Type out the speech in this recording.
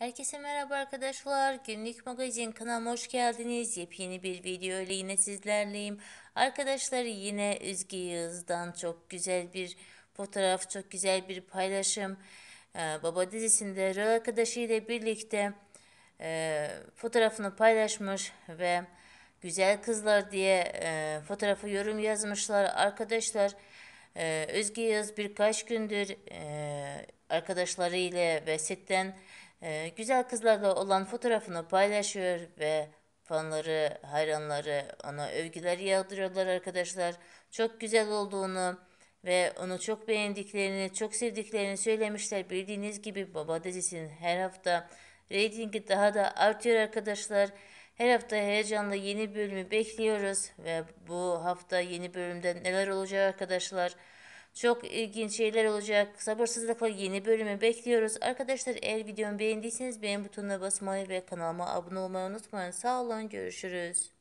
Herkese merhaba arkadaşlar. Günlük magazin kanalıma hoş geldiniz. Yepyeni bir video ile yine sizlerleyim. Arkadaşlar yine Özge Yağız'dan çok güzel bir fotoğraf, çok güzel bir paylaşım. Ee, Baba dizisinde rol arkadaşıyla birlikte e, fotoğrafını paylaşmış ve güzel kızlar diye e, fotoğrafı yorum yazmışlar. Arkadaşlar e, Özge Yağız birkaç gündür e, arkadaşlarıyla ve setten e, güzel kızlarla olan fotoğrafını paylaşıyor ve fanları, hayranları ona övgüler yağdırıyorlar arkadaşlar. Çok güzel olduğunu ve onu çok beğendiklerini, çok sevdiklerini söylemişler. Bildiğiniz gibi Baba dizisinin her hafta reytingi daha da artıyor arkadaşlar. Her hafta heyecanla yeni bölümü bekliyoruz ve bu hafta yeni bölümde neler olacak arkadaşlar? Çok ilginç şeyler olacak. Sabırsızlıkla yeni bölümü bekliyoruz. Arkadaşlar eğer videomu beğendiyseniz beğen butonuna basmayı ve kanalıma abone olmayı unutmayın. Sağ olun görüşürüz.